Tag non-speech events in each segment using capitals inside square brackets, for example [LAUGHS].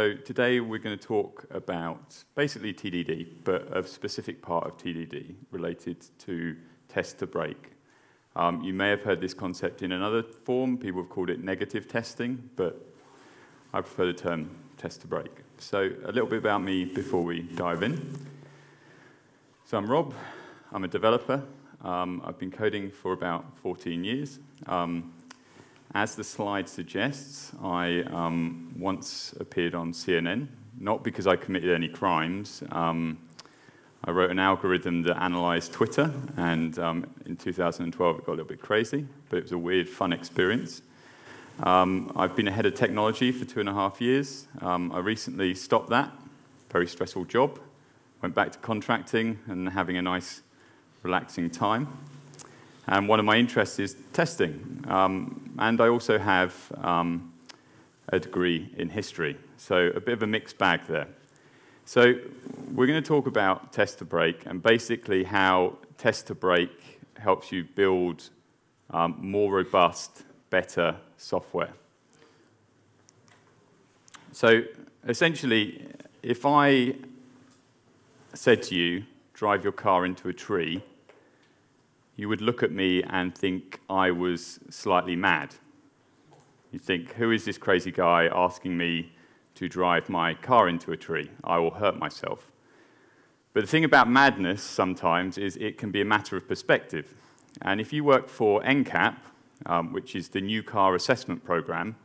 So today we're going to talk about basically TDD, but a specific part of TDD related to test to break. Um, you may have heard this concept in another form. People have called it negative testing, but I prefer the term test to break. So a little bit about me before we dive in. So I'm Rob. I'm a developer. Um, I've been coding for about 14 years. Um, as the slide suggests, I um, once appeared on CNN, not because I committed any crimes. Um, I wrote an algorithm that analyzed Twitter, and um, in 2012 it got a little bit crazy, but it was a weird, fun experience. Um, I've been a head of technology for two and a half years. Um, I recently stopped that, very stressful job, went back to contracting and having a nice, relaxing time. And one of my interests is testing. Um, and I also have um, a degree in history. So a bit of a mixed bag there. So we're going to talk about test to break and basically how test to break helps you build um, more robust, better software. So essentially, if I said to you, drive your car into a tree, you would look at me and think I was slightly mad. You'd think, who is this crazy guy asking me to drive my car into a tree? I will hurt myself. But the thing about madness sometimes is it can be a matter of perspective. And if you work for NCAP, um, which is the new car assessment program,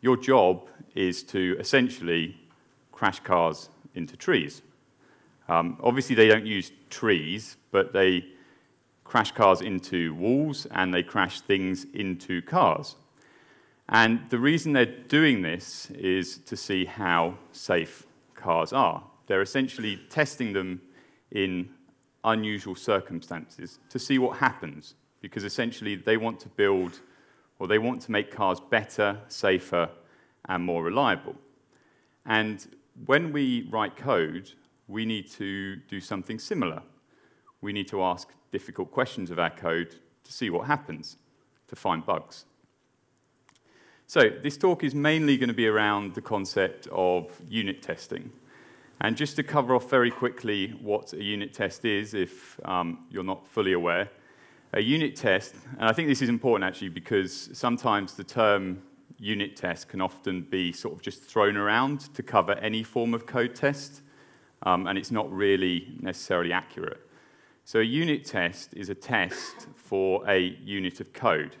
your job is to essentially crash cars into trees. Um, obviously, they don't use trees, but they crash cars into walls and they crash things into cars. And the reason they're doing this is to see how safe cars are. They're essentially testing them in unusual circumstances to see what happens, because essentially they want to build or they want to make cars better, safer, and more reliable. And when we write code, we need to do something similar. We need to ask difficult questions of our code to see what happens, to find bugs. So this talk is mainly going to be around the concept of unit testing. And just to cover off very quickly what a unit test is, if um, you're not fully aware, a unit test, and I think this is important actually because sometimes the term unit test can often be sort of just thrown around to cover any form of code test, um, and it's not really necessarily accurate. So a unit test is a test for a unit of code.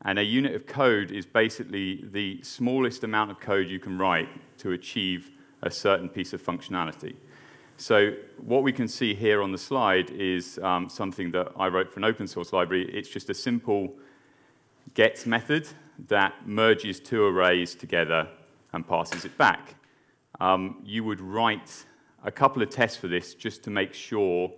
And a unit of code is basically the smallest amount of code you can write to achieve a certain piece of functionality. So what we can see here on the slide is um, something that I wrote for an open source library. It's just a simple get method that merges two arrays together and passes it back. Um, you would write a couple of tests for this just to make sure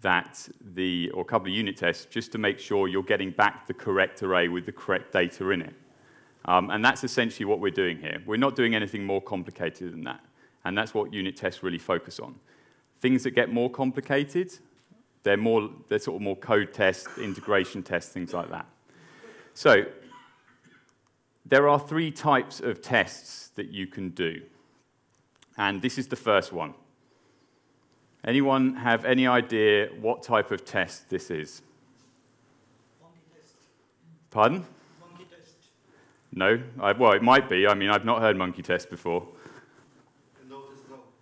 that the, or a couple of unit tests, just to make sure you're getting back the correct array with the correct data in it. Um, and that's essentially what we're doing here. We're not doing anything more complicated than that. And that's what unit tests really focus on. Things that get more complicated, they're, more, they're sort of more code tests, integration tests, things like that. So there are three types of tests that you can do. And this is the first one. Anyone have any idea what type of test this is? Monkey test. Pardon? Monkey test. No? I, well, it might be. I mean, I've not heard monkey test before. No.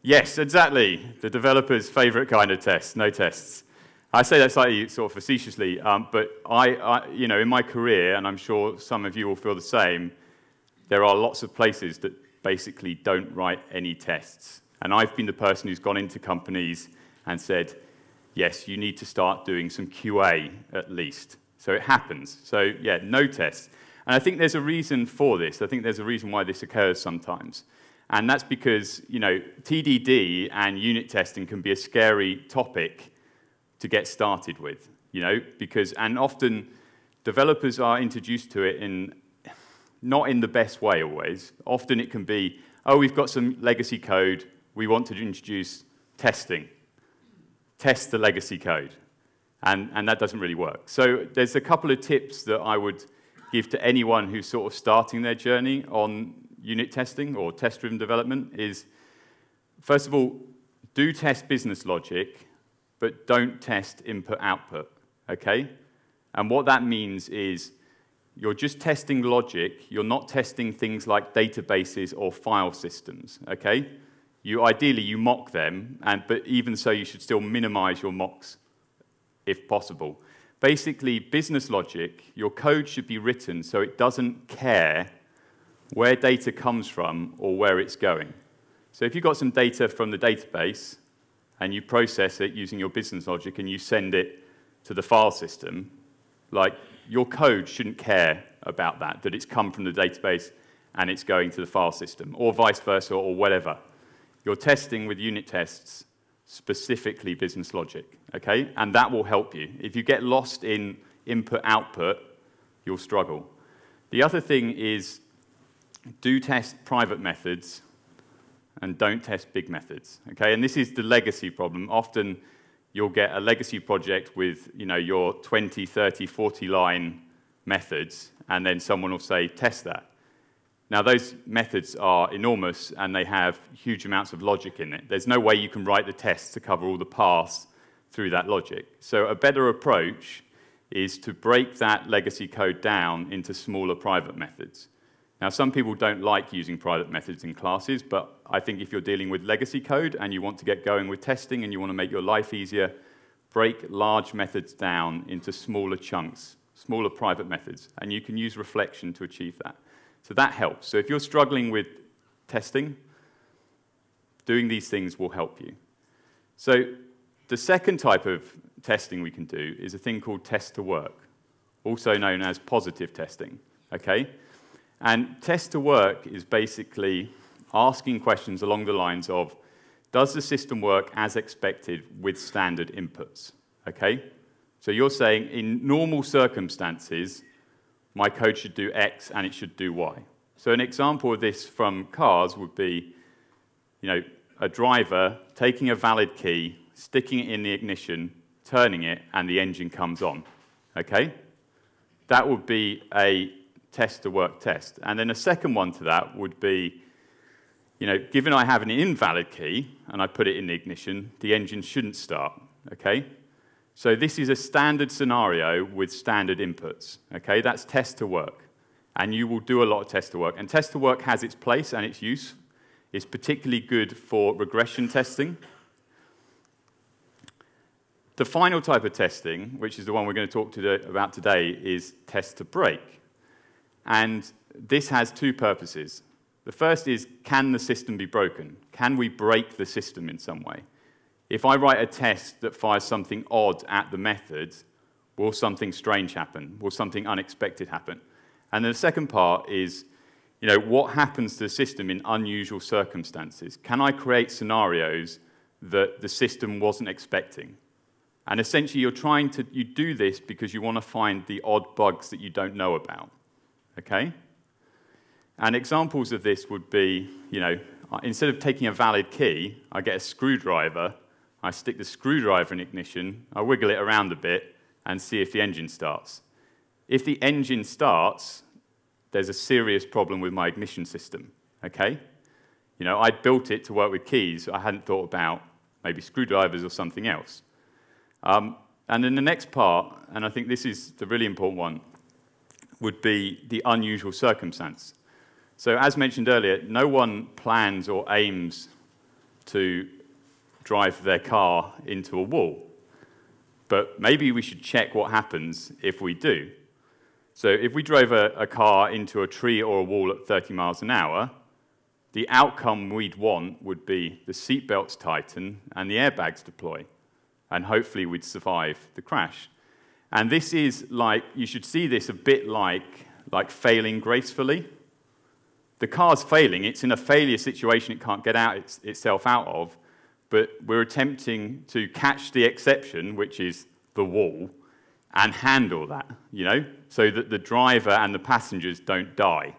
Yes, exactly. The developer's favorite kind of test, no tests. I say that slightly sort of facetiously, um, but I, I, you know, in my career, and I'm sure some of you will feel the same, there are lots of places that basically don't write any tests. And I've been the person who's gone into companies and said, yes, you need to start doing some QA at least. So it happens. So, yeah, no tests. And I think there's a reason for this. I think there's a reason why this occurs sometimes. And that's because, you know, TDD and unit testing can be a scary topic to get started with, you know, because, and often developers are introduced to it in, not in the best way always. Often it can be, oh, we've got some legacy code, we want to introduce testing. Test the legacy code. And, and that doesn't really work. So there's a couple of tips that I would give to anyone who's sort of starting their journey on unit testing or test-driven development is, first of all, do test business logic, but don't test input-output, okay? And what that means is you're just testing logic. You're not testing things like databases or file systems, okay? You ideally you mock them, and, but even so, you should still minimize your mocks if possible. Basically, business logic, your code should be written so it doesn't care where data comes from or where it's going. So if you've got some data from the database and you process it using your business logic and you send it to the file system, like your code shouldn't care about that, that it's come from the database and it's going to the file system, or vice versa, or whatever. You're testing with unit tests specifically business logic, okay? And that will help you. If you get lost in input output, you'll struggle. The other thing is do test private methods and don't test big methods, okay? And this is the legacy problem. Often you'll get a legacy project with, you know, your 20, 30, 40 line methods, and then someone will say, test that. Now, those methods are enormous and they have huge amounts of logic in it. There's no way you can write the test to cover all the paths through that logic. So, a better approach is to break that legacy code down into smaller private methods. Now, some people don't like using private methods in classes, but I think if you're dealing with legacy code and you want to get going with testing and you want to make your life easier, break large methods down into smaller chunks, smaller private methods, and you can use reflection to achieve that. So that helps. So if you're struggling with testing, doing these things will help you. So the second type of testing we can do is a thing called test to work, also known as positive testing. Okay? And test to work is basically asking questions along the lines of Does the system work as expected with standard inputs? Okay? So you're saying in normal circumstances, my code should do X and it should do Y. So an example of this from cars would be, you know, a driver taking a valid key, sticking it in the ignition, turning it, and the engine comes on. Okay? That would be a test to work test. And then a second one to that would be, you know, given I have an invalid key and I put it in the ignition, the engine shouldn't start. Okay? So this is a standard scenario with standard inputs. Okay, that's test to work. And you will do a lot of test to work. And test to work has its place and its use. It's particularly good for regression testing. The final type of testing, which is the one we're going to talk about today, is test to break. And this has two purposes. The first is, can the system be broken? Can we break the system in some way? If I write a test that fires something odd at the method, will something strange happen? Will something unexpected happen? And then the second part is, you know, what happens to the system in unusual circumstances? Can I create scenarios that the system wasn't expecting? And essentially, you're trying to, you do this because you want to find the odd bugs that you don't know about. Okay? And examples of this would be, you know, instead of taking a valid key, I get a screwdriver I stick the screwdriver in ignition, I wiggle it around a bit, and see if the engine starts. If the engine starts, there's a serious problem with my ignition system, okay? You know, I built it to work with keys. I hadn't thought about maybe screwdrivers or something else. Um, and then the next part, and I think this is the really important one, would be the unusual circumstance. So as mentioned earlier, no one plans or aims to drive their car into a wall. But maybe we should check what happens if we do. So if we drove a, a, car into a tree or a wall at 30 miles an hour, the outcome we'd want would be the seatbelts tighten and the airbags deploy. And hopefully we'd survive the crash. And this is like, you should see this a bit like, like failing gracefully. The car's failing, it's in a failure situation it can't get out its, itself out of, but we're attempting to catch the exception, which is the wall, and handle that, you know, so that the driver and the passengers don't die.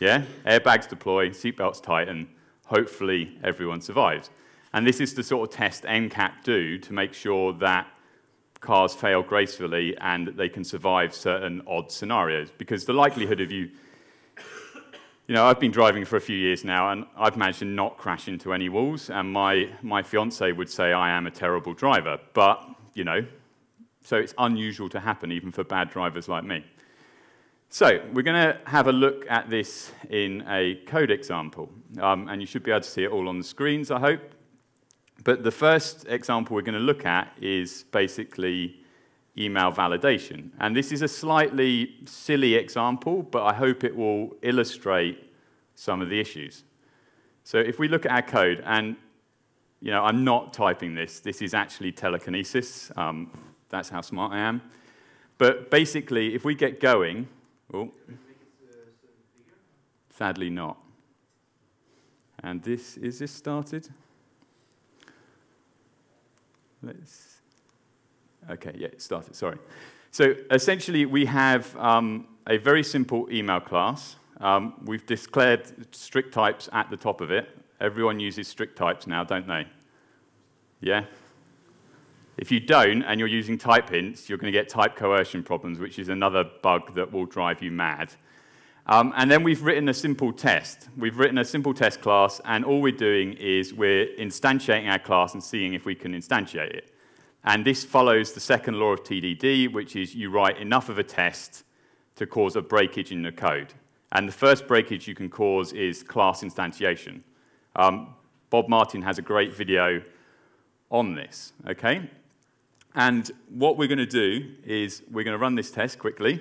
Yeah? Airbags deploy, seatbelts tighten, hopefully everyone survives. And this is the sort of test NCAP do to make sure that cars fail gracefully and that they can survive certain odd scenarios. Because the likelihood of you you know, I've been driving for a few years now, and I've managed to not crash into any walls. And my, my fiance would say I am a terrible driver. But, you know, so it's unusual to happen even for bad drivers like me. So we're going to have a look at this in a code example. Um, and you should be able to see it all on the screens, I hope. But the first example we're going to look at is basically email validation. And this is a slightly silly example, but I hope it will illustrate some of the issues. So if we look at our code, and you know, I'm not typing this. This is actually telekinesis. Um, that's how smart I am. But basically, if we get going, oh, sadly not. And this, is this started? Let's, okay, yeah, it started, sorry. So essentially, we have um, a very simple email class. Um, we've declared strict types at the top of it. Everyone uses strict types now, don't they? Yeah? If you don't, and you're using type hints, you're going to get type coercion problems, which is another bug that will drive you mad. Um, and then we've written a simple test. We've written a simple test class, and all we're doing is we're instantiating our class and seeing if we can instantiate it. And this follows the second law of TDD, which is you write enough of a test to cause a breakage in the code. And the first breakage you can cause is class instantiation. Um, Bob Martin has a great video on this, okay? And what we're going to do is we're going to run this test quickly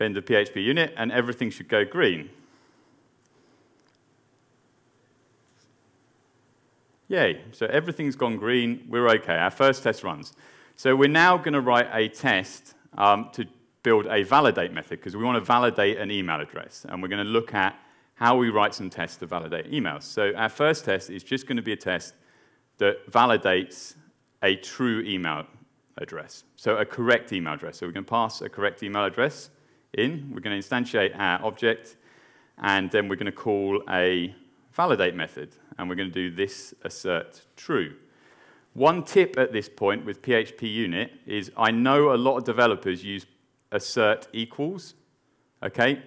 vendor PHPUnit, and everything should go green. Yay, so everything's gone green, we're okay, our first test runs. So we're now going to write a test um, to build a validate method, because we want to validate an email address, and we're going to look at how we write some tests to validate emails. So our first test is just going to be a test that validates a true email address, so a correct email address. So we're going to pass a correct email address, in. We're going to instantiate our object, and then we're going to call a validate method, and we're going to do this assert true. One tip at this point with PHPUnit is I know a lot of developers use assert equals, okay?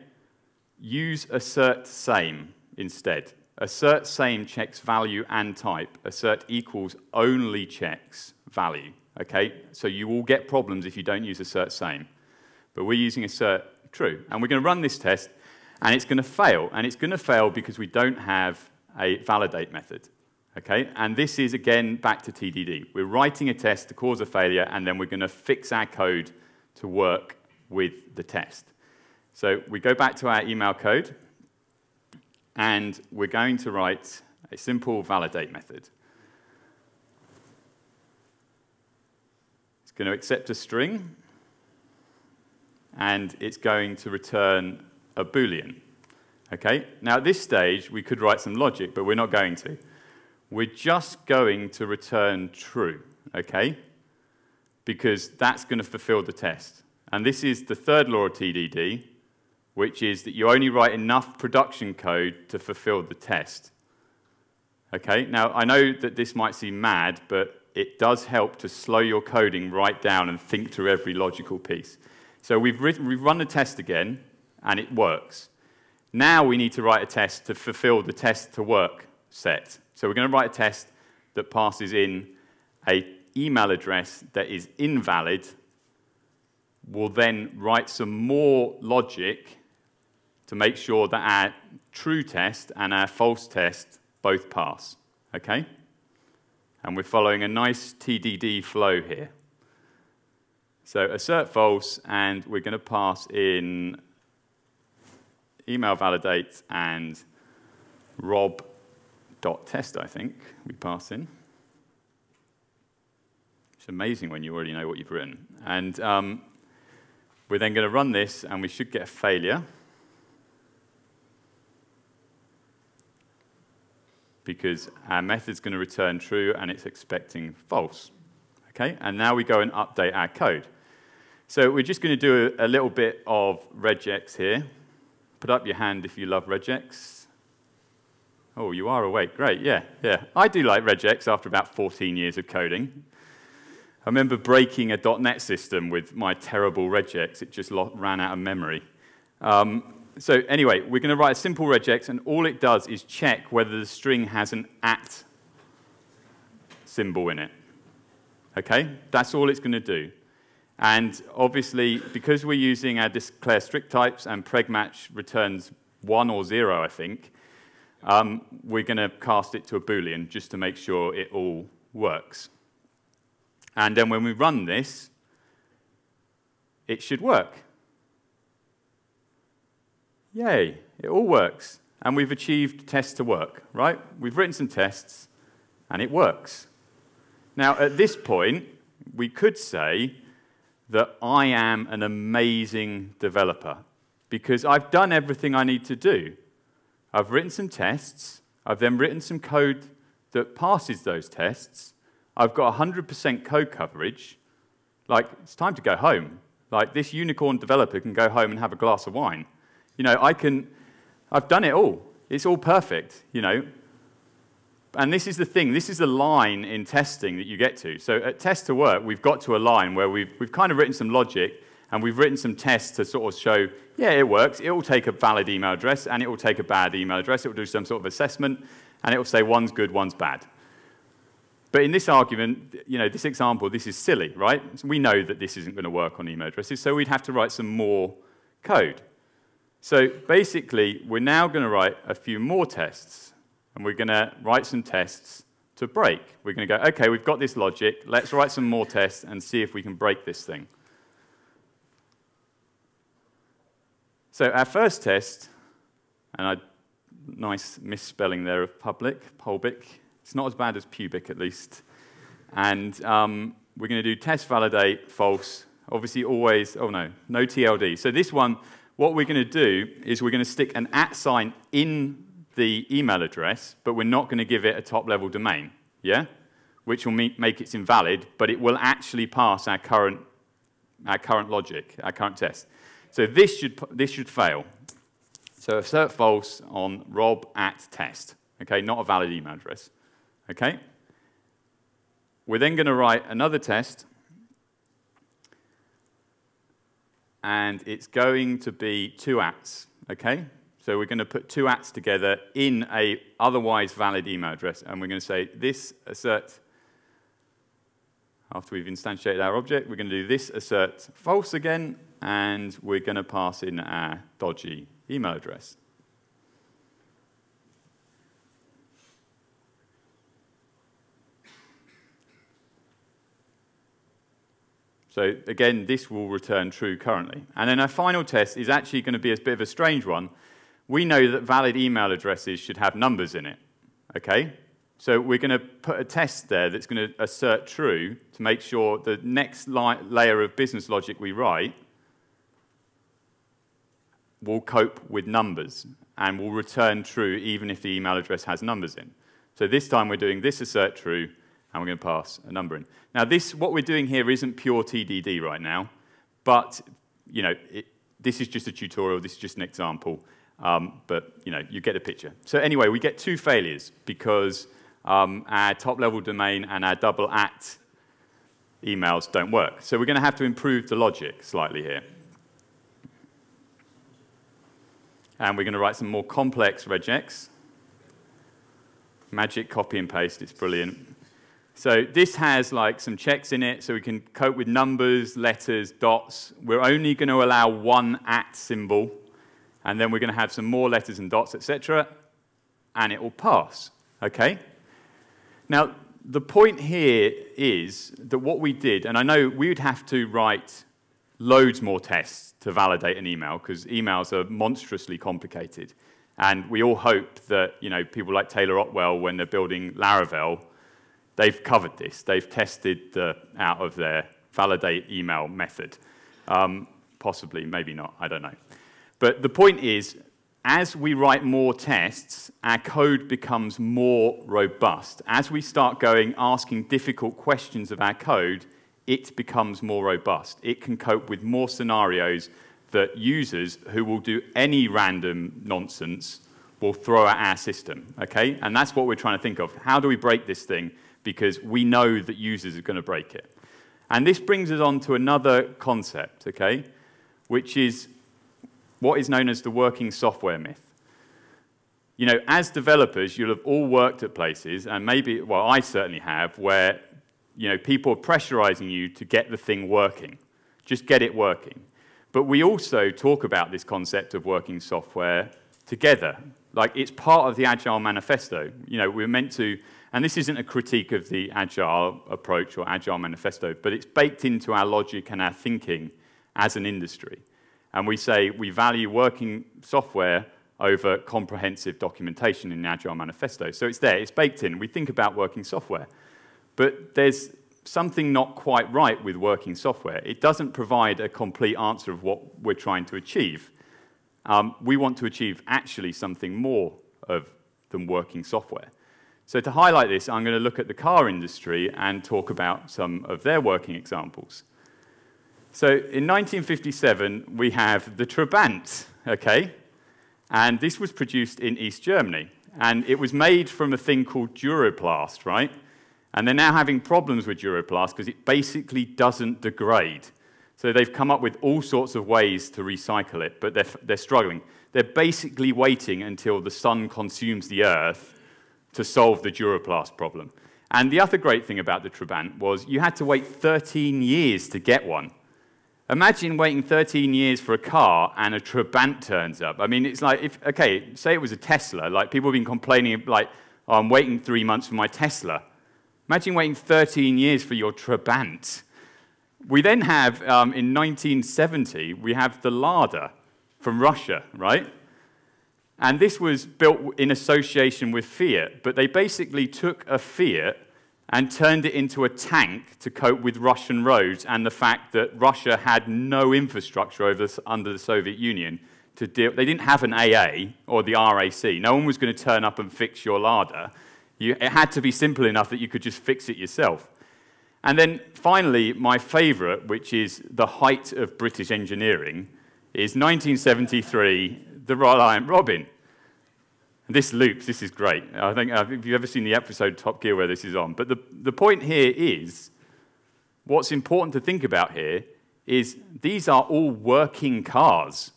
Use assert same instead. Assert same checks value and type. Assert equals only checks value, okay? So you will get problems if you don't use assert same. But we're using assert true. And we're going to run this test, and it's going to fail. And it's going to fail because we don't have a validate method. Okay? And this is, again, back to TDD. We're writing a test to cause a failure, and then we're going to fix our code to work with the test. So we go back to our email code, and we're going to write a simple validate method. It's going to accept a string, and it's going to return a Boolean. Okay? Now, at this stage, we could write some logic, but we're not going to. We're just going to return true, okay? Because that's going to fulfill the test. And this is the third law of TDD, which is that you only write enough production code to fulfill the test. Okay? Now, I know that this might seem mad, but it does help to slow your coding right down and think through every logical piece. So we've, written, we've run the test again, and it works. Now we need to write a test to fulfill the test to work set. So we're going to write a test that passes in a email address that is invalid. We'll then write some more logic to make sure that our true test and our false test both pass. Okay? And we're following a nice TDD flow here. So assert false, and we're going to pass in email validate and rob.test, I think, we pass in. It's amazing when you already know what you've written. And um, we're then going to run this, and we should get a failure. Because our method's going to return true, and it's expecting false. Okay, and now we go and update our code. So we're just going to do a little bit of regex here. Put up your hand if you love regex. Oh, you are awake. Great, yeah, yeah. I do like regex after about 14 years of coding. I remember breaking a .NET system with my terrible regex. It just ran out of memory. Um, so anyway, we're going to write a simple regex, and all it does is check whether the string has an at symbol in it. Okay? That's all it's going to do. And obviously, because we're using our declare strict types and preg_match returns 1 or 0, I think, um, we're going to cast it to a Boolean just to make sure it all works. And then when we run this, it should work. Yay, it all works. And we've achieved test to work, right? We've written some tests, and it works. Now, at this point, we could say that I am an amazing developer because I've done everything I need to do. I've written some tests, I've then written some code that passes those tests, I've got 100% code coverage. Like, it's time to go home. Like, this unicorn developer can go home and have a glass of wine. You know, I can, I've done it all. It's all perfect, you know. And this is the thing, this is the line in testing that you get to. So at test to work, we've got to a line where we've, we've kind of written some logic and we've written some tests to sort of show, yeah, it works. It will take a valid email address and it will take a bad email address. It will do some sort of assessment and it will say one's good, one's bad. But in this argument, you know, this example, this is silly, right? So we know that this isn't going to work on email addresses, so we'd have to write some more code. So basically, we're now going to write a few more tests and we're going to write some tests to break. We're going to go, okay, we've got this logic. Let's write some more tests and see if we can break this thing. So our first test, and a nice misspelling there of public, public. It's not as bad as pubic, at least. And um, we're going to do test validate false. Obviously, always, oh no, no TLD. So this one, what we're going to do is we're going to stick an at sign in the email address, but we're not going to give it a top-level domain, yeah? Which will make it invalid, but it will actually pass our current, our current logic, our current test. So this should, this should fail. So assert false on rob at test, okay? Not a valid email address, okay? We're then going to write another test, and it's going to be two ats, okay? So we're going to put two ats together in a otherwise valid email address, and we're going to say this assert, after we've instantiated our object, we're going to do this assert false again, and we're going to pass in our dodgy email address. So again, this will return true currently. And then our final test is actually going to be a bit of a strange one we know that valid email addresses should have numbers in it, okay? So we're going to put a test there that's going to assert true to make sure the next layer of business logic we write will cope with numbers and will return true even if the email address has numbers in. So this time we're doing this assert true and we're going to pass a number in. Now this, what we're doing here isn't pure TDD right now, but you know, it, this is just a tutorial, this is just an example. Um, but you know, you get the picture. So anyway, we get two failures because um, our top-level domain and our double at emails don't work. So we're going to have to improve the logic slightly here. And we're going to write some more complex regex. Magic copy and paste, it's brilliant. So this has like some checks in it, so we can cope with numbers, letters, dots. We're only going to allow one at symbol and then we're going to have some more letters and dots, etc., and it will pass. Okay? Now, the point here is that what we did, and I know we would have to write loads more tests to validate an email because emails are monstrously complicated. And we all hope that you know, people like Taylor Otwell, when they're building Laravel, they've covered this. They've tested the, out of their validate email method. Um, possibly, maybe not, I don't know. But the point is, as we write more tests, our code becomes more robust. As we start going, asking difficult questions of our code, it becomes more robust. It can cope with more scenarios that users who will do any random nonsense will throw at our system, okay? And that's what we're trying to think of. How do we break this thing? Because we know that users are going to break it. And this brings us on to another concept, okay? Which is what is known as the working software myth. You know, as developers, you'll have all worked at places, and maybe, well, I certainly have, where, you know, people are pressurizing you to get the thing working. Just get it working. But we also talk about this concept of working software together. Like, it's part of the Agile Manifesto. You know, we're meant to, and this isn't a critique of the Agile approach or Agile Manifesto, but it's baked into our logic and our thinking as an industry. And we say we value working software over comprehensive documentation in the Agile Manifesto. So it's there, it's baked in. We think about working software. But there's something not quite right with working software. It doesn't provide a complete answer of what we're trying to achieve. Um, we want to achieve actually something more of than working software. So to highlight this, I'm going to look at the car industry and talk about some of their working examples. So in 1957, we have the Trabant, okay? And this was produced in East Germany. And it was made from a thing called Duroplast, right? And they're now having problems with Duroplast because it basically doesn't degrade. So they've come up with all sorts of ways to recycle it, but they're, they're struggling. They're basically waiting until the sun consumes the earth to solve the Duroplast problem. And the other great thing about the Trabant was you had to wait 13 years to get one. Imagine waiting 13 years for a car and a Trabant turns up. I mean, it's like, if, okay, say it was a Tesla. Like, people have been complaining, like, oh, I'm waiting three months for my Tesla. Imagine waiting 13 years for your Trabant. We then have, um, in 1970, we have the Lada from Russia, right? And this was built in association with Fiat, but they basically took a Fiat and turned it into a tank to cope with Russian roads and the fact that Russia had no infrastructure over, under the Soviet Union to deal. They didn't have an AA or the RAC. No one was going to turn up and fix your Lada. You, it had to be simple enough that you could just fix it yourself. And then finally, my favorite, which is the height of British engineering, is 1973, the Royal Reliant Robin. This loops, this is great. I think, uh, if you've ever seen the episode Top Gear where this is on. But the, the point here is what's important to think about here is these are all working cars.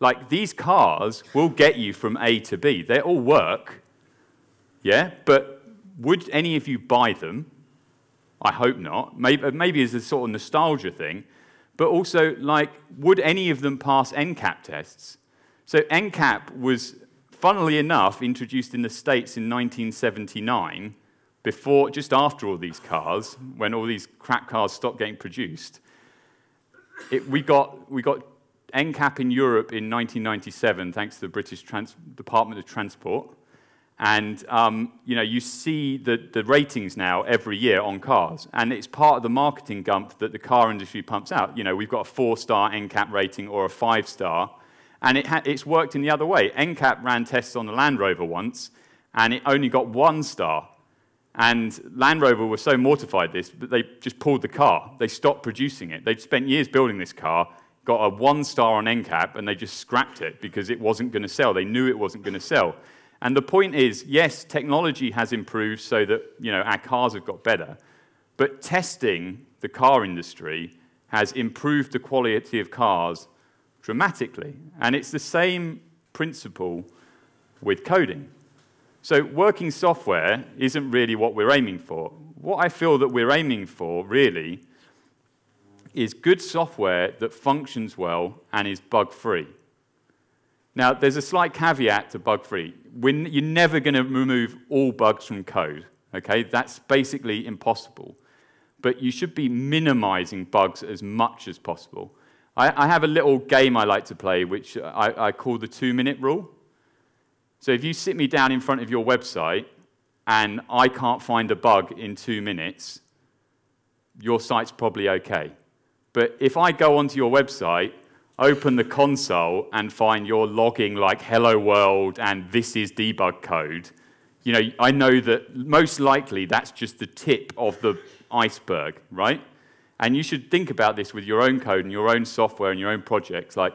Like these cars will get you from A to B. They all work, yeah? But would any of you buy them? I hope not. Maybe, maybe as a sort of nostalgia thing. But also, like, would any of them pass NCAP tests? So NCAP was funnily enough, introduced in the States in 1979, before, just after all these cars, when all these crap cars stopped getting produced. It, we, got, we got NCAP in Europe in 1997, thanks to the British Trans Department of Transport. And um, you know, you see the, the ratings now every year on cars, and it's part of the marketing gump that the car industry pumps out. You know, we've got a four-star NCAP rating or a five-star, and it it's worked in the other way. NCAP ran tests on the Land Rover once, and it only got one star. And Land Rover was so mortified this that they just pulled the car. They stopped producing it. They'd spent years building this car, got a one star on NCAP, and they just scrapped it because it wasn't going to sell. They knew it wasn't going to sell. And the point is, yes, technology has improved so that you know, our cars have got better, but testing the car industry has improved the quality of cars dramatically. And it's the same principle with coding. So working software isn't really what we're aiming for. What I feel that we're aiming for, really, is good software that functions well and is bug-free. Now, there's a slight caveat to bug-free. You're never going to remove all bugs from code, okay? That's basically impossible. But you should be minimizing bugs as much as possible. I, I have a little game I like to play, which I, I call the two-minute rule. So if you sit me down in front of your website and I can't find a bug in two minutes, your site's probably okay. But if I go onto your website, open the console, and find you're logging like hello world and this is debug code, you know, I know that most likely that's just the tip of the iceberg, right? And you should think about this with your own code and your own software and your own projects. Like,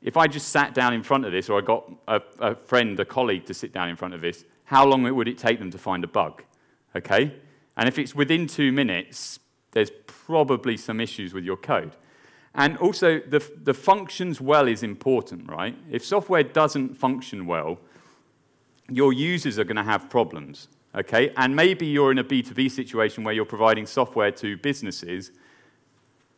if I just sat down in front of this, or I got a, a friend, a colleague to sit down in front of this, how long would it take them to find a bug? Okay? And if it's within two minutes, there's probably some issues with your code. And also, the, the functions well is important, right? If software doesn't function well, your users are going to have problems, okay? And maybe you're in a B2B situation where you're providing software to businesses.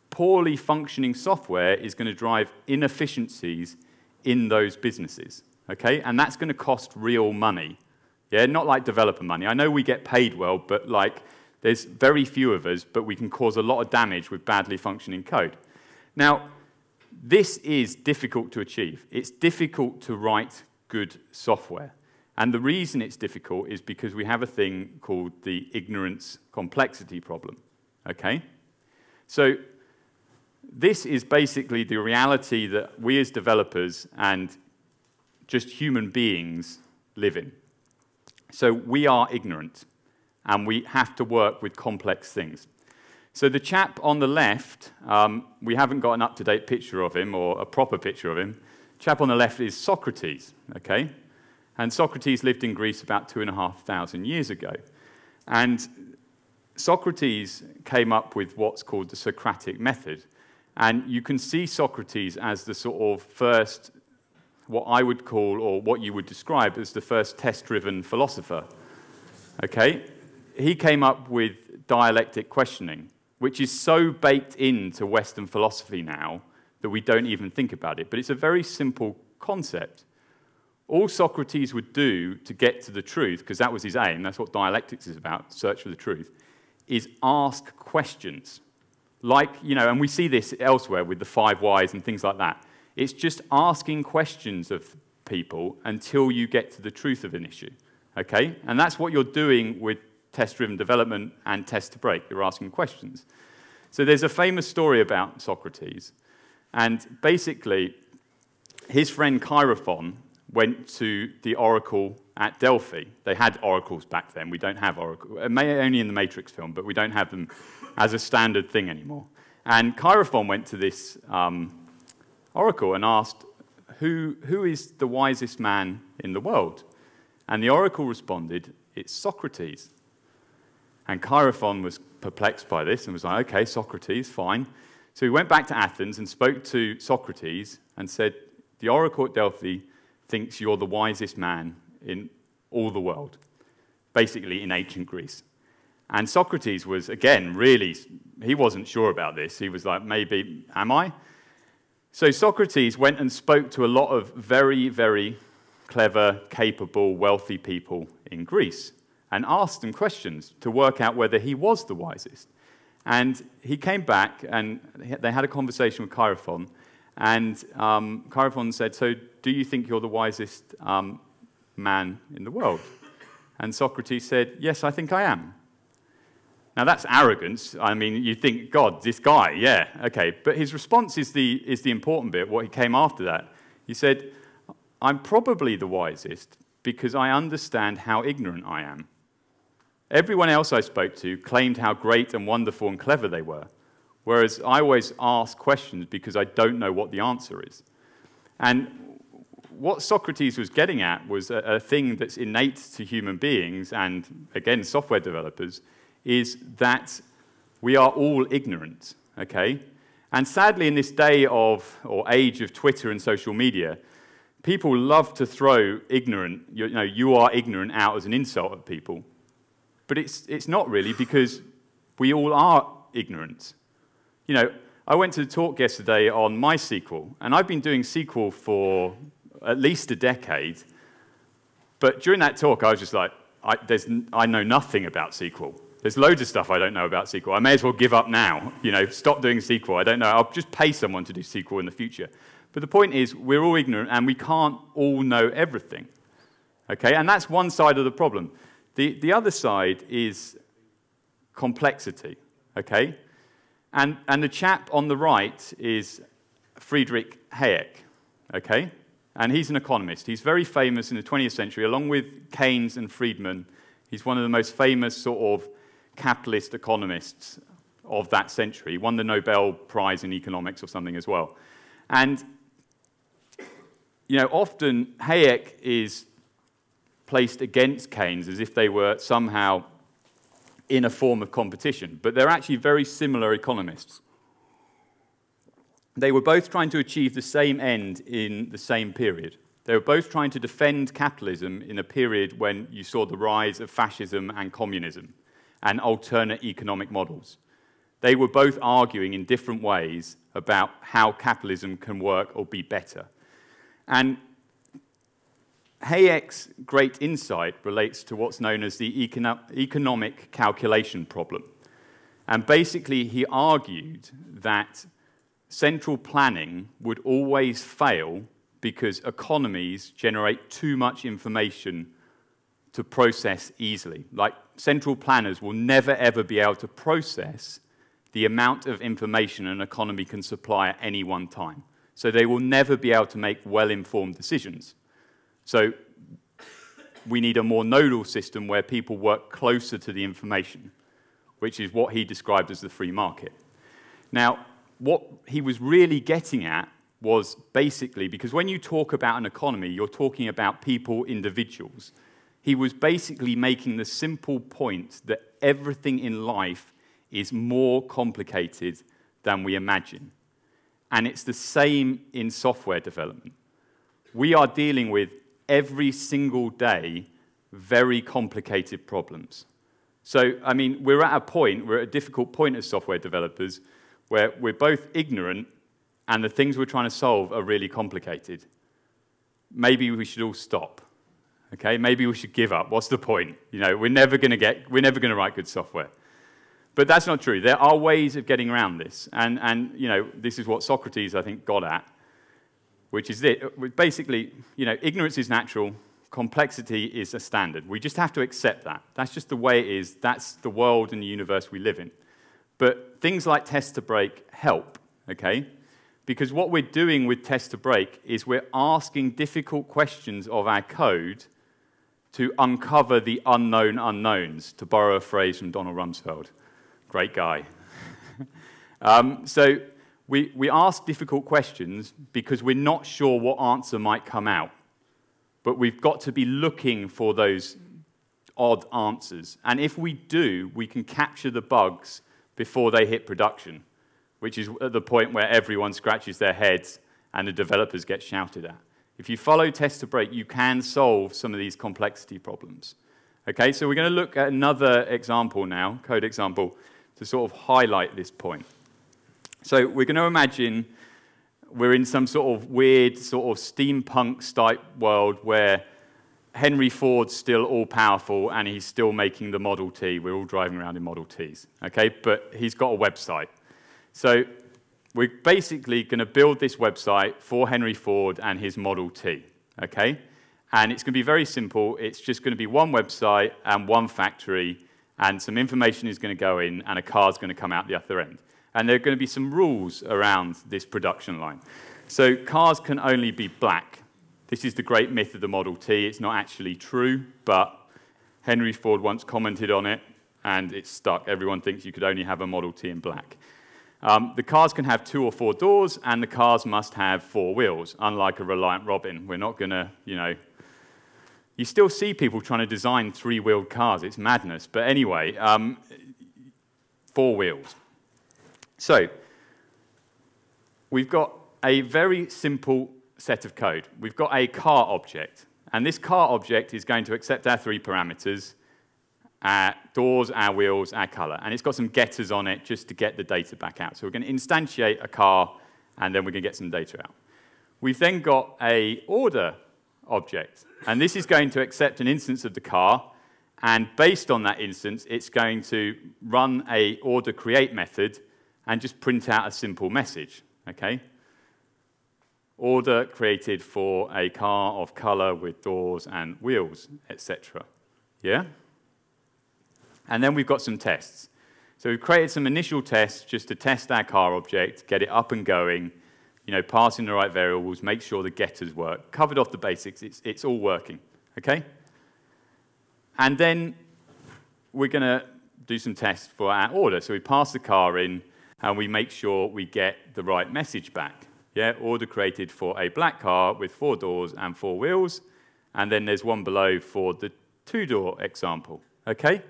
Poorly functioning software is going to drive inefficiencies in those businesses, okay? And that's going to cost real money. Yeah, not like developer money. I know we get paid well, but like there's very few of us, but we can cause a lot of damage with badly functioning code. Now, this is difficult to achieve. It's difficult to write good software. And the reason it's difficult is because we have a thing called the ignorance complexity problem. Okay? So, this is basically the reality that we as developers and just human beings live in. So, we are ignorant and we have to work with complex things. So the chap on the left, um, we haven't got an up-to-date picture of him or a proper picture of him. Chap on the left is Socrates, okay? And Socrates lived in Greece about two and a half thousand years ago. And Socrates came up with what's called the Socratic method. And you can see Socrates as the sort of first, what I would call, or what you would describe as the first test-driven philosopher. Okay? He came up with dialectic questioning which is so baked into Western philosophy now that we don't even think about it. But it's a very simple concept. All Socrates would do to get to the truth, because that was his aim, that's what dialectics is about, search for the truth, is ask questions. Like, you know, and we see this elsewhere with the five whys and things like that. It's just asking questions of people until you get to the truth of an issue. Okay? And that's what you're doing with test-driven development and test to break. You're asking questions. So there's a famous story about Socrates, and basically, his friend Chaerephon went to the oracle at Delphi. They had oracles back then. We don't have oracles. Uh, only in the Matrix film, but we don't have them as a standard thing anymore. And Chaerephon went to this um, oracle and asked, who, who is the wisest man in the world? And the oracle responded, It's Socrates. And Chaerephon was perplexed by this and was like, okay, Socrates, fine. So he went back to Athens and spoke to Socrates and said, The oracle at Delphi thinks you're the wisest man in all the world, basically in ancient Greece. And Socrates was, again, really, he wasn't sure about this. He was like, maybe, am I? So Socrates went and spoke to a lot of very, very clever, capable, wealthy people in Greece and asked them questions to work out whether he was the wisest. And he came back and they had a conversation with Chaerephon. And um, said, So, do you think you're the wisest um, man in the world? And Socrates said, Yes, I think I am. Now, that's arrogance. I mean, you think, God, this guy, yeah, okay. But his response is the, is the important bit, what he came after that. He said, I'm probably the wisest because I understand how ignorant I am. Everyone else I spoke to claimed how great and wonderful and clever they were, whereas I always ask questions because I don't know what the answer is. And what Socrates was getting at was a, a thing that's innate to human beings and, again, software developers, is that we are all ignorant, okay? And sadly, in this day of, or age of Twitter and social media, people love to throw ignorant, you know, you are ignorant out as an insult at people. But it's, it's not really because we all are ignorant. You know, I went to the talk yesterday on MySQL, and I've been doing SQL for at least a decade. But during that talk, I was just like, I, I know nothing about SQL. There's loads of stuff I don't know about SQL. I may as well give up now. You know, stop doing SQL. I don't know. I'll just pay someone to do SQL in the future. But the point is, we're all ignorant and we can't all know everything. Okay? And that's one side of the problem. The, the other side is complexity, okay? And, and the chap on the right is Friedrich Hayek, okay? And he's an economist. He's very famous in the 20th century, along with Keynes and Friedman. He's one of the most famous sort of capitalist economists of that century. He won the Nobel Prize in economics or something as well. And, you know, often Hayek is placed against Keynes as if they were somehow in a form of competition, but they're actually very similar economists. They were both trying to achieve the same end in the same period. They were both trying to defend capitalism in a period when you saw the rise of fascism and communism and alternate economic models. They were both arguing in different ways about how capitalism can work or be better. And Hayek's great insight relates to what's known as the econo economic calculation problem. And basically, he argued that central planning would always fail because economies generate too much information to process easily. Like central planners will never ever be able to process the amount of information an economy can supply at any one time. So they will never be able to make well informed decisions. So we need a more nodal system where people work closer to the information, which is what he described as the free market. Now, what he was really getting at was basically because when you talk about an economy, you're talking about people, individuals. He was basically making the simple point that everything in life is more complicated than we imagine. And it's the same in software development. We are dealing with every single day very complicated problems. So, I mean, we're at a point, we're at a difficult point as software developers where we're both ignorant and the things we're trying to solve are really complicated. Maybe we should all stop. Okay, maybe we should give up. What's the point? You know, we're never going to get, we're never going to write good software. But that's not true. There are ways of getting around this. And, and you know, this is what Socrates, I think, got at, which is that basically, you know, ignorance is natural, complexity is a standard. We just have to accept that. That's just the way it is. That's the world and the universe we live in. But things like test to break help, okay? Because what we're doing with test to break is we're asking difficult questions of our code to uncover the unknown unknowns, to borrow a phrase from Donald Rumsfeld. Great guy. [LAUGHS] um, so we, we ask difficult questions because we're not sure what answer might come out. But we've got to be looking for those odd answers. And if we do, we can capture the bugs before they hit production, which is at the point where everyone scratches their heads and the developers get shouted at. If you follow test to break, you can solve some of these complexity problems. Okay, so we're going to look at another example now, code example, to sort of highlight this point. So we're going to imagine we're in some sort of weird, sort of steampunk type world where Henry Ford's still all powerful and he's still making the Model T. We're all driving around in Model Ts, okay? But he's got a website. So we're basically going to build this website for Henry Ford and his Model T, okay? And it's going to be very simple. It's just going to be one website and one factory and some information is going to go in, and a car is going to come out the other end. And there are going to be some rules around this production line. So cars can only be black. This is the great myth of the Model T. It's not actually true, but Henry Ford once commented on it, and it's stuck. Everyone thinks you could only have a Model T in black. Um, the cars can have two or four doors, and the cars must have four wheels, unlike a Reliant Robin. We're not going to, you know, you still see people trying to design three-wheeled cars. It's madness. But anyway, um, four wheels. So we've got a very simple set of code. We've got a car object. And this car object is going to accept our three parameters, our doors, our wheels, our color. And it's got some getters on it just to get the data back out. So we're going to instantiate a car, and then we're going to get some data out. We've then got a order object. And this is going to accept an instance of the car, and based on that instance, it's going to run a order create method and just print out a simple message, okay? Order created for a car of color with doors and wheels, etc. Yeah? And then we've got some tests. So we've created some initial tests just to test our car object, get it up and going, you know, passing the right variables, make sure the getters work. Covered off the basics, it's, it's all working, okay? And then we're going to do some tests for our order. So we pass the car in, and we make sure we get the right message back. Yeah, order created for a black car with four doors and four wheels, and then there's one below for the two-door example, okay?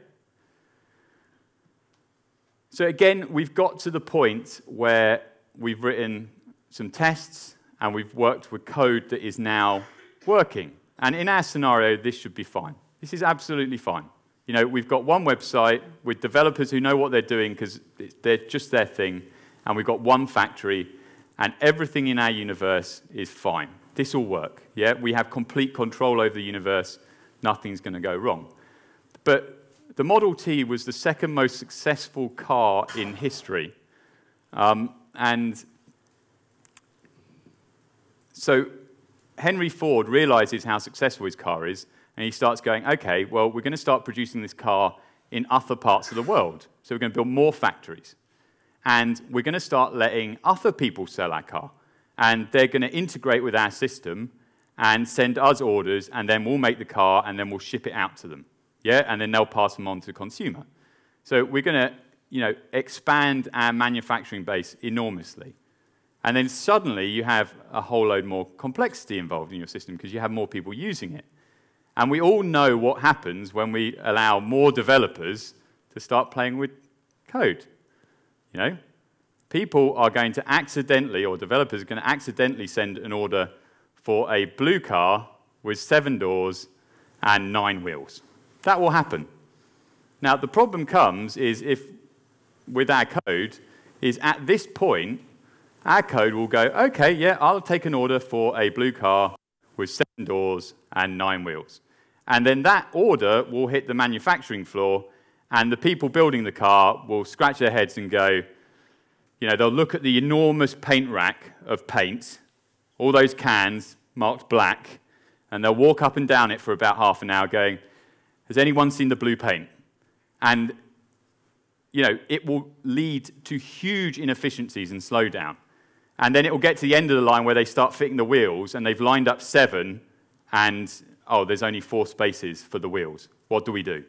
So again, we've got to the point where we've written some tests, and we've worked with code that is now working. And in our scenario, this should be fine. This is absolutely fine. You know, we've got one website with developers who know what they're doing because they're just their thing, and we've got one factory, and everything in our universe is fine. This will work. Yeah, we have complete control over the universe. Nothing's going to go wrong. But the Model T was the second most successful car in history. Um, and so Henry Ford realizes how successful his car is, and he starts going, okay, well, we're going to start producing this car in other parts of the world. So we're going to build more factories. And we're going to start letting other people sell our car. And they're going to integrate with our system and send us orders, and then we'll make the car, and then we'll ship it out to them. Yeah, and then they'll pass them on to the consumer. So we're going to, you know, expand our manufacturing base enormously. And then suddenly you have a whole load more complexity involved in your system because you have more people using it. And we all know what happens when we allow more developers to start playing with code. You know, people are going to accidentally, or developers are going to accidentally send an order for a blue car with seven doors and nine wheels. That will happen. Now, the problem comes is if, with our code, is at this point, our code will go, okay, yeah, I'll take an order for a blue car with seven doors and nine wheels. And then that order will hit the manufacturing floor, and the people building the car will scratch their heads and go, you know, they'll look at the enormous paint rack of paint, all those cans marked black, and they'll walk up and down it for about half an hour going, has anyone seen the blue paint? And, you know, it will lead to huge inefficiencies and slowdown. And then it will get to the end of the line where they start fitting the wheels and they've lined up seven and, oh, there's only four spaces for the wheels. What do we do?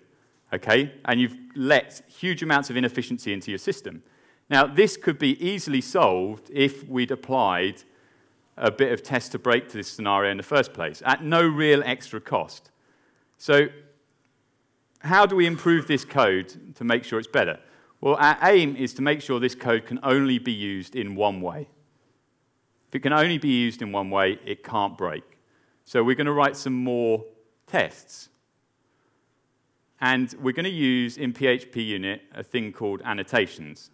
Okay? And you've let huge amounts of inefficiency into your system. Now, this could be easily solved if we'd applied a bit of test to break to this scenario in the first place at no real extra cost. So, how do we improve this code to make sure it's better? Well, our aim is to make sure this code can only be used in one way. If it can only be used in one way, it can't break. So we're going to write some more tests. And we're going to use in PHPUnit a thing called annotations.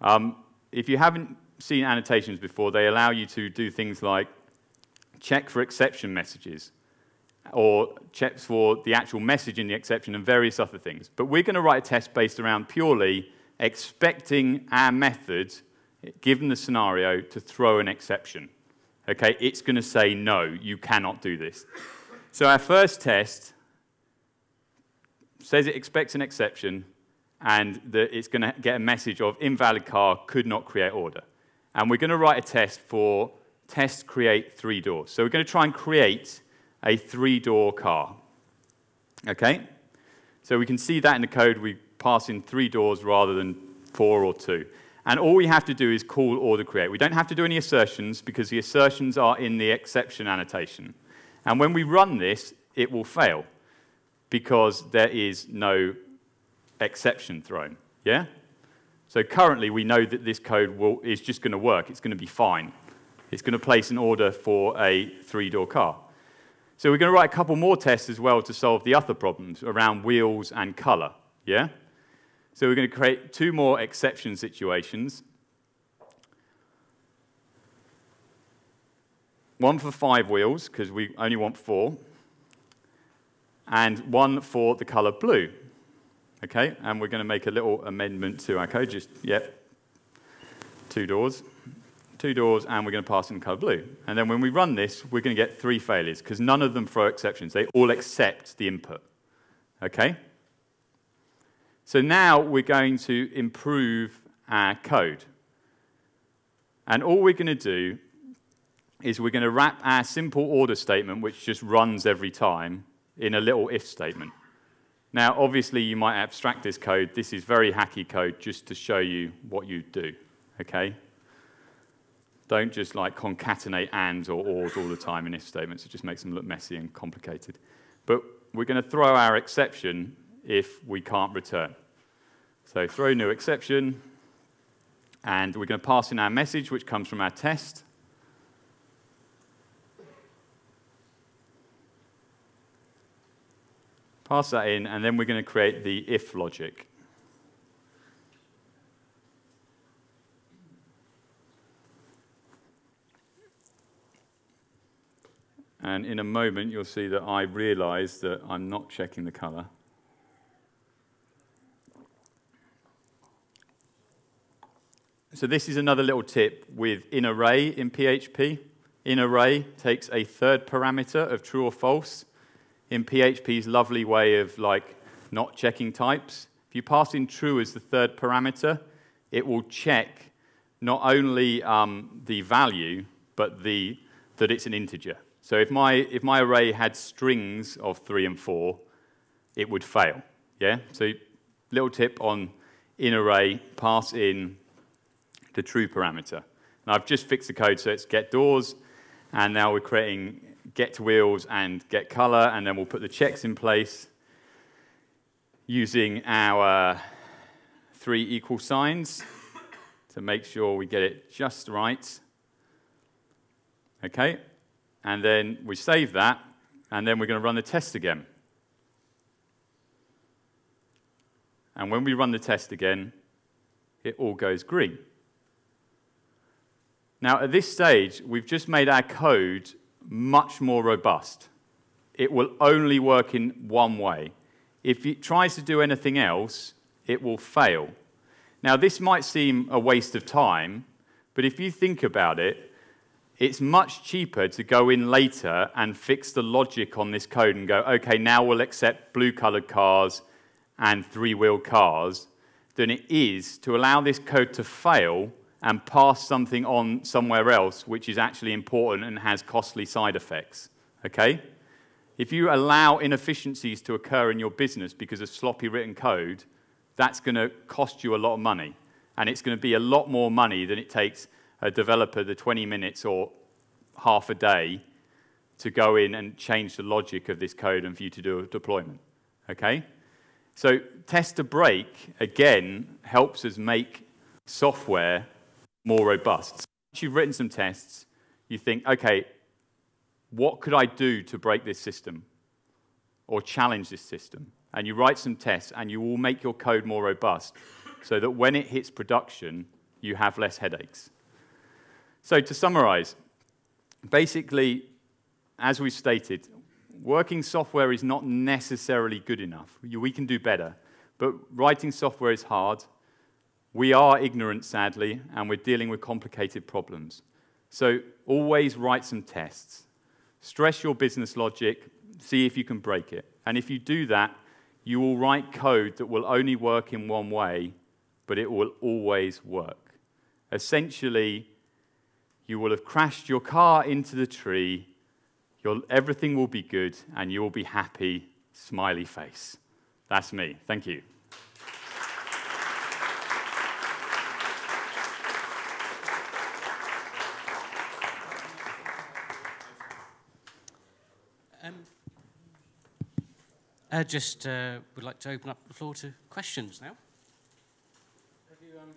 Um, if you haven't seen annotations before, they allow you to do things like check for exception messages or checks for the actual message in the exception and various other things. But we're going to write a test based around purely expecting our method given the scenario, to throw an exception. Okay, it's going to say, no, you cannot do this. So our first test says it expects an exception and that it's going to get a message of invalid car could not create order. And we're going to write a test for test create three doors. So we're going to try and create a three-door car. Okay? So we can see that in the code. We pass in three doors rather than four or two. And all we have to do is call order create. We don't have to do any assertions because the assertions are in the exception annotation. And when we run this, it will fail because there is no exception thrown. Yeah? So currently, we know that this code will, is just going to work. It's going to be fine. It's going to place an order for a three-door car. So we're going to write a couple more tests as well to solve the other problems around wheels and color. Yeah? So we're going to create two more exception situations. One for five wheels, because we only want four, and one for the color blue. Okay, and we're going to make a little amendment to our code. Just, yep, two doors, two doors, and we're going to pass in color blue. And then when we run this, we're going to get three failures, because none of them throw exceptions. They all accept the input. Okay? So now we're going to improve our code. And all we're going to do is we're going to wrap our simple order statement, which just runs every time, in a little if statement. Now, obviously, you might abstract this code. This is very hacky code just to show you what you do, okay? Don't just like concatenate ands or ors all the time in if statements. It just makes them look messy and complicated. But we're going to throw our exception if we can't return. So throw new exception, And we're going to pass in our message, which comes from our test. Pass that in, and then we're going to create the if logic. And in a moment, you'll see that I realize that I'm not checking the color. So this is another little tip with in array in PHP. In array takes a third parameter of true or false. In PHP's lovely way of like not checking types, if you pass in true as the third parameter, it will check not only um, the value, but the, that it's an integer. So if my, if my array had strings of 3 and 4, it would fail. Yeah? So little tip on in array, pass in the true parameter. Now I've just fixed the code so it's get doors, and now we're creating get wheels and get color, and then we'll put the checks in place using our three equal signs to make sure we get it just right. Okay, and then we save that, and then we're going to run the test again. And when we run the test again, it all goes green. Now, at this stage, we've just made our code much more robust. It will only work in one way. If it tries to do anything else, it will fail. Now, this might seem a waste of time, but if you think about it, it's much cheaper to go in later and fix the logic on this code and go, okay, now we'll accept blue colored cars and three wheel cars, than it is to allow this code to fail and pass something on somewhere else which is actually important and has costly side effects. Okay? If you allow inefficiencies to occur in your business because of sloppy written code, that's going to cost you a lot of money. And it's going to be a lot more money than it takes a developer the 20 minutes or half a day to go in and change the logic of this code and for you to do a deployment. Okay? So test to break, again, helps us make software more robust. Once you've written some tests, you think, okay, what could I do to break this system or challenge this system? And you write some tests and you will make your code more robust so that when it hits production, you have less headaches. So to summarize, basically, as we've stated, working software is not necessarily good enough. We can do better. But writing software is hard. We are ignorant, sadly, and we're dealing with complicated problems. So always write some tests. Stress your business logic, see if you can break it. And if you do that, you will write code that will only work in one way, but it will always work. Essentially, you will have crashed your car into the tree, your, everything will be good, and you will be happy, smiley face. That's me. Thank you. I just uh, would like to open up the floor to questions now. Have you um,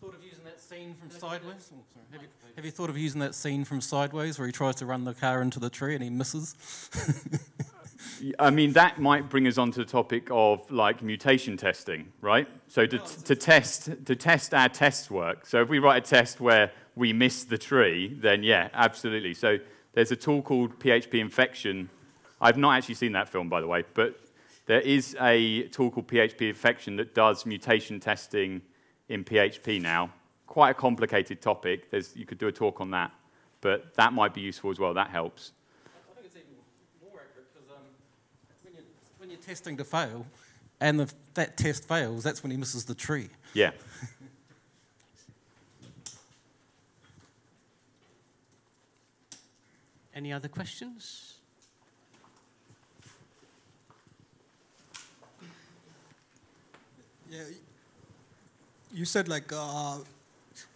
thought of using that scene from Sideways? Oh, sorry. Have, you, have you thought of using that scene from Sideways where he tries to run the car into the tree and he misses? [LAUGHS] I mean, that might bring us on to the topic of like mutation testing, right? So to, to, test, to test our tests work. So if we write a test where we miss the tree, then yeah, absolutely. So there's a tool called PHP Infection. I've not actually seen that film, by the way, but there is a tool called PHP Infection that does mutation testing in PHP now. Quite a complicated topic. There's, you could do a talk on that, but that might be useful as well. That helps. I think it's even more accurate because um, when, you're, when, you're, testing to fail, and if that test fails, that's when he misses the tree. Yeah. [LAUGHS] Any other questions? Yeah, you said like uh,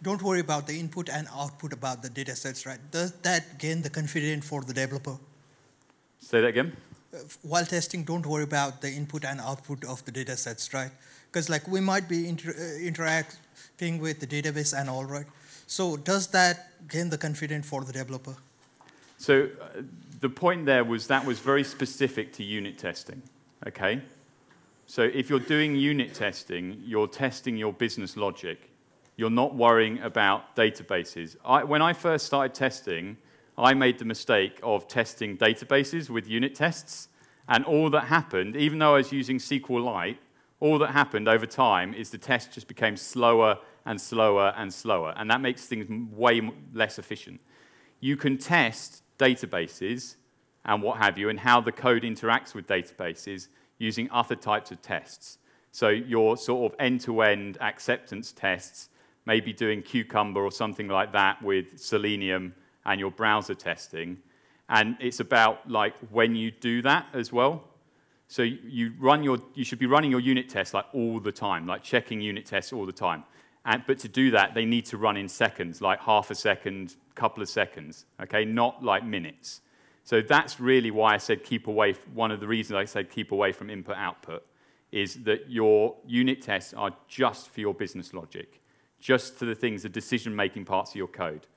don't worry about the input and output about the data sets, right? Does that gain the confidence for the developer? Say that again. uh, while testing, don't worry about the input and output of the data sets, right? Because like we might be inter uh, interacting with the database and all, right? So does that gain the confidence for the developer? So uh, the point there was that was very specific to unit testing, okay? So if you're doing unit testing, you're testing your business logic. You're not worrying about databases. I, when I first started testing, I made the mistake of testing databases with unit tests, and all that happened, even though I was using SQLite, all that happened over time is the test just became slower and slower and slower, and that makes things way less efficient. You can test databases and what have you, and how the code interacts with databases using other types of tests. So your sort of end-to-end -end acceptance tests, maybe doing Cucumber or something like that with Selenium and your browser testing. And it's about like when you do that as well. So you run your, you should be running your unit tests like all the time, like checking unit tests all the time. And, but to do that, they need to run in seconds, like half a second, couple of seconds, okay, not like minutes. So that's really why I said keep away, one of the reasons I said keep away from input output is that your unit tests are just for your business logic, just for the things, the decision-making parts of your code.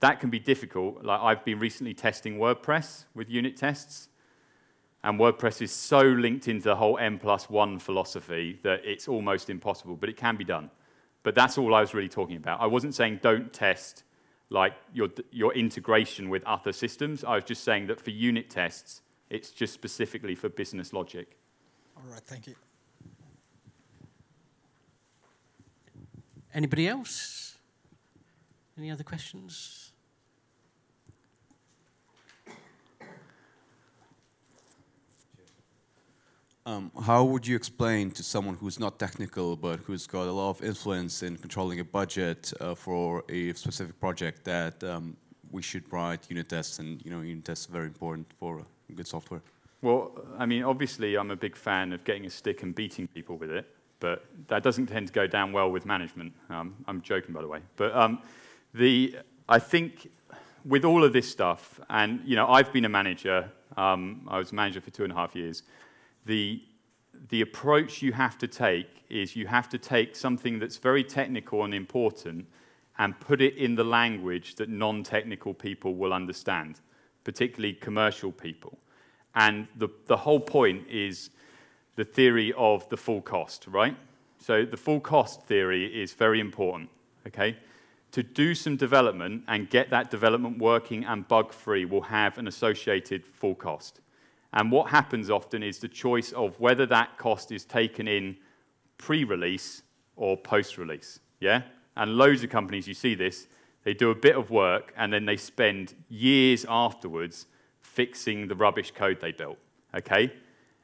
That can be difficult. Like I've been recently testing WordPress with unit tests, and WordPress is so linked into the whole M plus one philosophy that it's almost impossible, but it can be done. But that's all I was really talking about. I wasn't saying don't test like your, your integration with other systems. I was just saying that for unit tests, it's just specifically for business logic. All right, thank you. Anybody else? Any other questions? Um, how would you explain to someone who's not technical but who's got a lot of influence in controlling a budget uh, for a specific project that um, we should write unit tests and you know unit tests are very important for good software? Well, I mean, obviously, I'm a big fan of getting a stick and beating people with it, but that doesn't tend to go down well with management. Um, I'm joking, by the way. But um, the, I think with all of this stuff, and you know, I've been a manager. Um, I was a manager for two and a half years the, the approach you have to take is you have to take something that's very technical and important and put it in the language that non-technical people will understand, particularly commercial people. And the, the whole point is the theory of the full cost, right? So the full cost theory is very important, okay? To do some development and get that development working and bug-free will have an associated full cost. And what happens often is the choice of whether that cost is taken in pre-release or post-release. Yeah? And loads of companies, you see this, they do a bit of work and then they spend years afterwards fixing the rubbish code they built. Okay?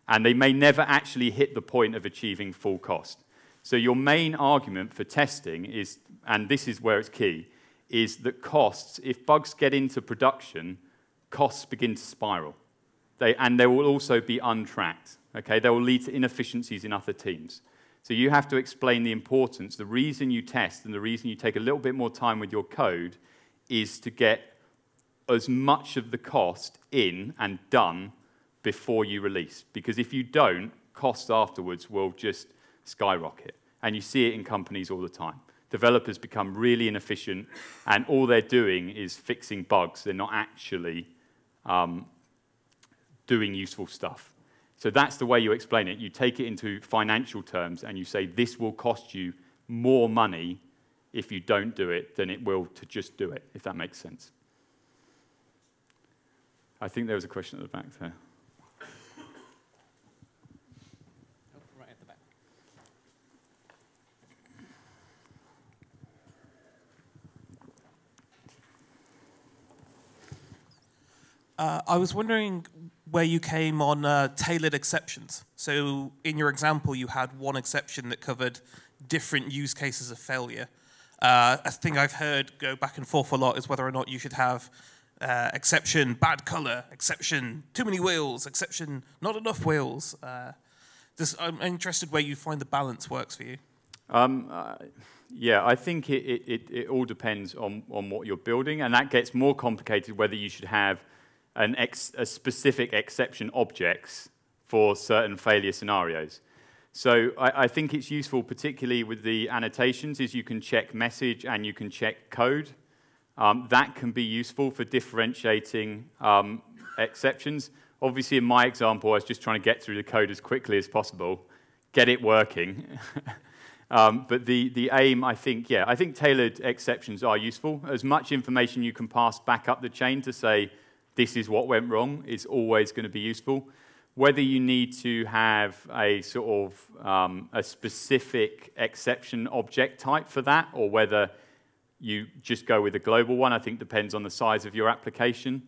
And they may never actually hit the point of achieving full cost. So your main argument for testing is, and this is where it's key, is that costs, if bugs get into production, costs begin to spiral. They, and they will also be untracked. Okay? They will lead to inefficiencies in other teams. So you have to explain the importance. The reason you test and the reason you take a little bit more time with your code is to get as much of the cost in and done before you release. Because if you don't, costs afterwards will just skyrocket. And you see it in companies all the time. Developers become really inefficient, and all they're doing is fixing bugs. They're not actually um, doing useful stuff. So that's the way you explain it. You take it into financial terms and you say this will cost you more money if you don't do it than it will to just do it, if that makes sense. I think there was a question at the back there. Uh, I was wondering where you came on uh, tailored exceptions. So in your example, you had one exception that covered different use cases of failure. Uh, a thing I've heard go back and forth a lot is whether or not you should have uh, exception bad color, exception too many wheels, exception not enough wheels. Uh, this, I'm interested where you find the balance works for you. Um, uh, yeah, I think it, it, it, all depends on, on what you're building, and that gets more complicated whether you should have an ex, a specific exception objects for certain failure scenarios. So I, I, think it's useful, particularly with the annotations, is you can check message and you can check code. Um, that can be useful for differentiating um, exceptions. Obviously, in my example, I was just trying to get through the code as quickly as possible, get it working. [LAUGHS] um, but the, the aim, I think, yeah, I think tailored exceptions are useful. As much information you can pass back up the chain to say, this is what went wrong, is always going to be useful whether you need to have a sort of um, a specific exception object type for that, or whether you just go with a global one, I think depends on the size of your application.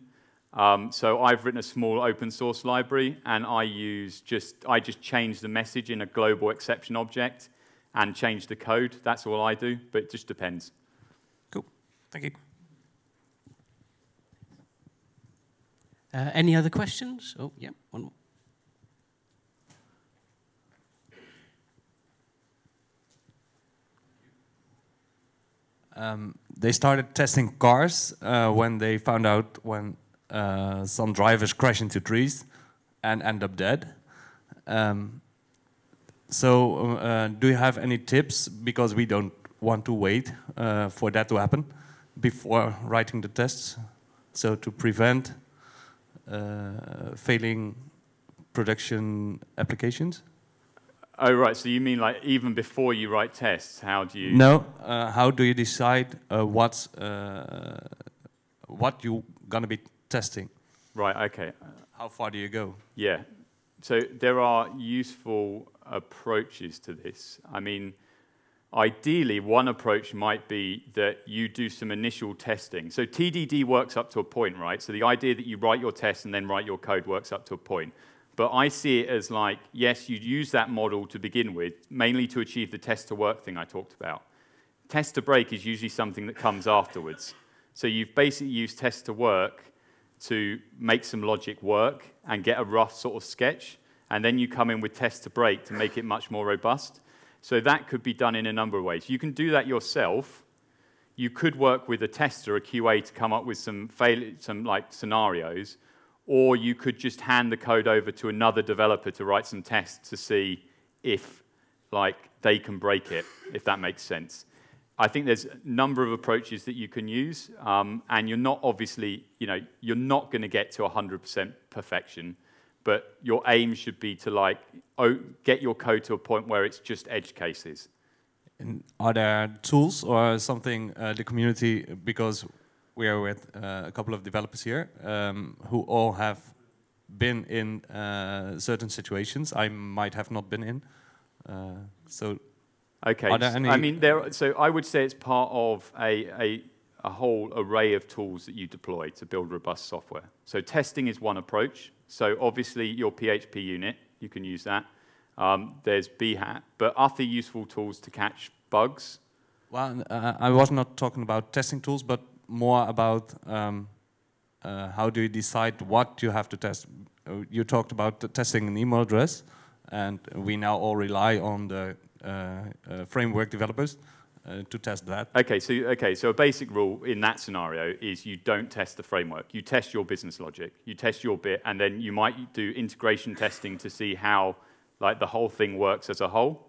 Um, so I've written a small open source library, and I use just I just change the message in a global exception object and change the code. That's all I do, but it just depends. Cool. Thank you. Uh, any other questions? Oh, yeah, one more. Um, they started testing cars uh, when they found out when uh, some drivers crash into trees and end up dead. Um, so, uh, do you have any tips? Because we don't want to wait uh, for that to happen before writing the tests. So, to prevent failing production applications. Oh, right. So you mean like even before you write tests, how do you? No. Uh, how do you decide uh, what's uh, what you're gonna be testing? Right. Okay. How far do you go? Yeah. So there are useful approaches to this. I mean, ideally, one approach might be that you do some initial testing. So TDD works up to a point, right? So the idea that you write your test and then write your code works up to a point. But I see it as like, yes, you'd use that model to begin with, mainly to achieve the test to work thing I talked about. Test to break is usually something that comes afterwards. So you've basically used test to work to make some logic work and get a rough sort of sketch, and then you come in with test to break to make it much more robust. So that could be done in a number of ways. You can do that yourself. You could work with a tester, a QA, to come up with some, fail- some like scenarios or you could just hand the code over to another developer to write some tests to see if like they can break it, if that makes sense. I think there's a number of approaches that you can use, um, and you're not obviously, you know, you're not going to get to 100% perfection, but your aim should be to like get your code to a point where it's just edge cases. And are there tools or something uh, the community because we are with uh, a couple of developers here um, who all have been in uh, certain situations I might have not been in. Uh, so, okay. I mean, there. So I would say it's part of a, a a whole array of tools that you deploy to build robust software. So testing is one approach. So obviously your PHPUnit, you can use that. Um, there's Behat, but other useful tools to catch bugs. Well, uh, I was not talking about testing tools, but more about um, uh, how do you decide what you have to test. Uh, you talked about testing an email address, and we now all rely on the uh, uh framework developers uh, to test that. Okay, so okay, so a basic rule in that scenario is you don't test the framework. You test your business logic. You test your bit, and then you might do integration testing to see how like the whole thing works as a whole.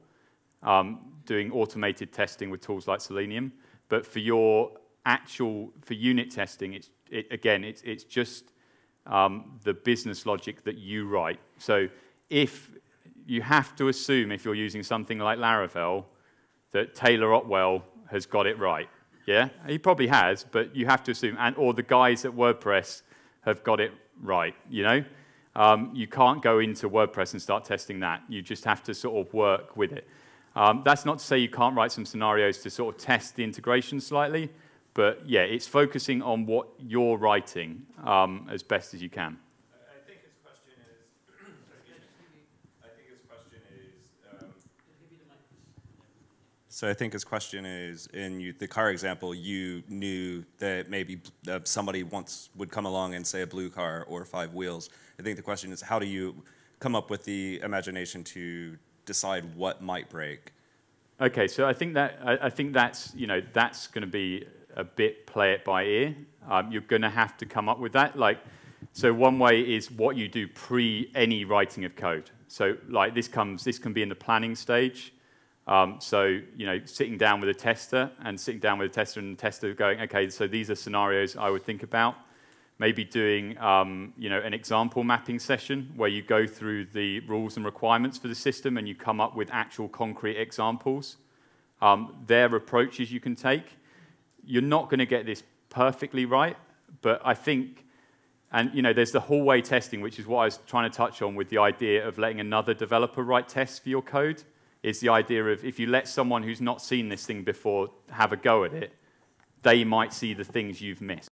Um, doing automated testing with tools like Selenium. But for your actual, for unit testing, it's, it, again, it's, it's just um, the business logic that you write. So if you have to assume, if you're using something like Laravel, that Taylor Otwell has got it right. Yeah, he probably has, but you have to assume, and or the guys at WordPress have got it right. You know, um, you can't go into WordPress and start testing that. You just have to sort of work with it. Um, that's not to say you can't write some scenarios to sort of test the integration slightly, but yeah, it's focusing on what you're writing um, as best as you can. I think his question is, I think his question is, um, so I think his question is, in you, the car example, you knew that maybe uh, somebody once would come along and say a blue car or five wheels. I think the question is, how do you come up with the imagination to decide what might break? Okay, so I think that I, I think that's you know that's going to be a bit play it by ear. Um, you're going to have to come up with that. Like, So one way is what you do pre any writing of code. So like this comes, this can be in the planning stage. Um, so you know, sitting down with a tester and sitting down with a tester and the tester going, okay, so these are scenarios I would think about. Maybe doing um, you know an example mapping session where you go through the rules and requirements for the system and you come up with actual concrete examples. Um, there are approaches you can take. You're not going to get this perfectly right, but I think and you know, there's the hallway testing, which is what I was trying to touch on with the idea of letting another developer write tests for your code. Is the idea of if you let someone who's not seen this thing before have a go at it, they might see the things you've missed.